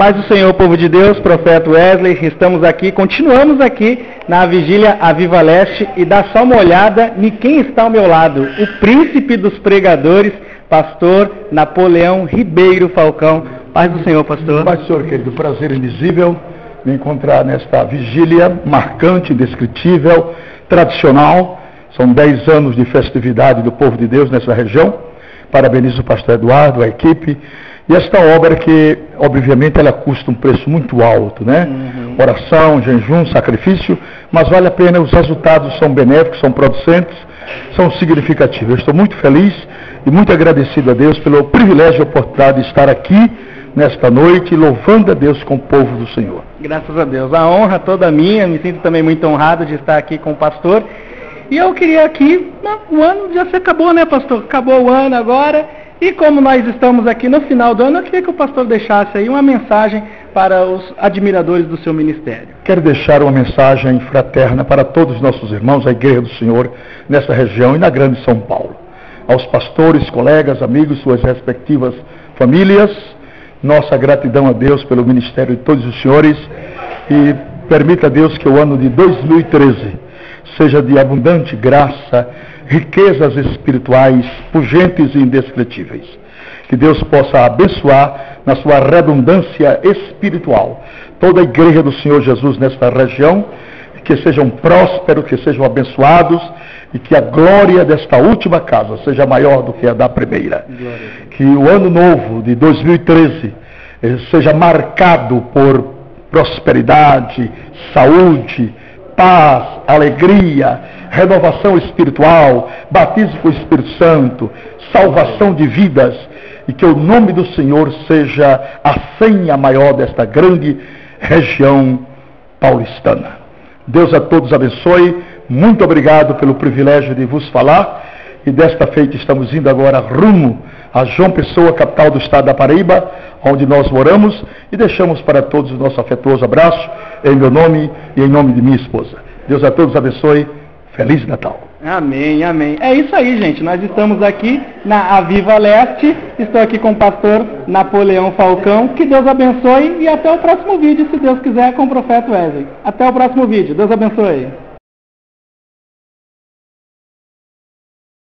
Paz do Senhor, povo de Deus, profeta Wesley, estamos aqui, continuamos aqui na vigília Aviva Leste e dá só uma olhada em quem está ao meu lado, o príncipe dos pregadores, pastor Napoleão Ribeiro Falcão. Paz do Senhor, pastor. Paz do Senhor, querido, prazer indizível me encontrar nesta vigília marcante, indescritível, tradicional. São dez anos de festividade do povo de Deus nessa região. Parabenizo o pastor Eduardo, a equipe e esta obra que, obviamente, ela custa um preço muito alto, né? Uhum. Oração, jejum, sacrifício, mas vale a pena, os resultados são benéficos, são producentes, são significativos. Eu estou muito feliz e muito agradecido a Deus pelo privilégio e oportunidade de estar aqui nesta noite, louvando a Deus com o povo do Senhor. Graças a Deus. A honra toda minha, me sinto também muito honrado de estar aqui com o pastor. E eu queria aqui, o ano já se acabou, né, pastor? Acabou o ano agora. E como nós estamos aqui no final do ano, eu queria que o pastor deixasse aí uma mensagem para os admiradores do seu ministério. Quero deixar uma mensagem fraterna para todos os nossos irmãos, a Igreja do Senhor, nessa região e na Grande São Paulo. Aos pastores, colegas, amigos, suas respectivas famílias, nossa gratidão a Deus pelo ministério de todos os senhores e permita a Deus que o ano de 2013 seja de abundante graça, riquezas espirituais pungentes e indescritíveis. Que Deus possa abençoar na sua redundância espiritual toda a igreja do Senhor Jesus nesta região, que sejam prósperos, que sejam abençoados e que a glória desta última casa seja maior do que a da primeira. Que o ano novo de 2013 eh, seja marcado por prosperidade, saúde, paz, alegria, renovação espiritual, batismo com o Espírito Santo, salvação de vidas, e que o nome do Senhor seja a senha maior desta grande região paulistana. Deus a todos abençoe. Muito obrigado pelo privilégio de vos falar. E desta feita estamos indo agora rumo a João Pessoa, capital do estado da Paraíba, onde nós moramos, e deixamos para todos o nosso afetuoso abraço, em meu nome e em nome de minha esposa. Deus a todos abençoe. Feliz Natal. Amém, amém. É isso aí, gente. Nós estamos aqui na Aviva Leste. Estou aqui com o pastor Napoleão Falcão. Que Deus abençoe e até o próximo vídeo, se Deus quiser, com o profeta Wesley. Até o próximo vídeo. Deus abençoe.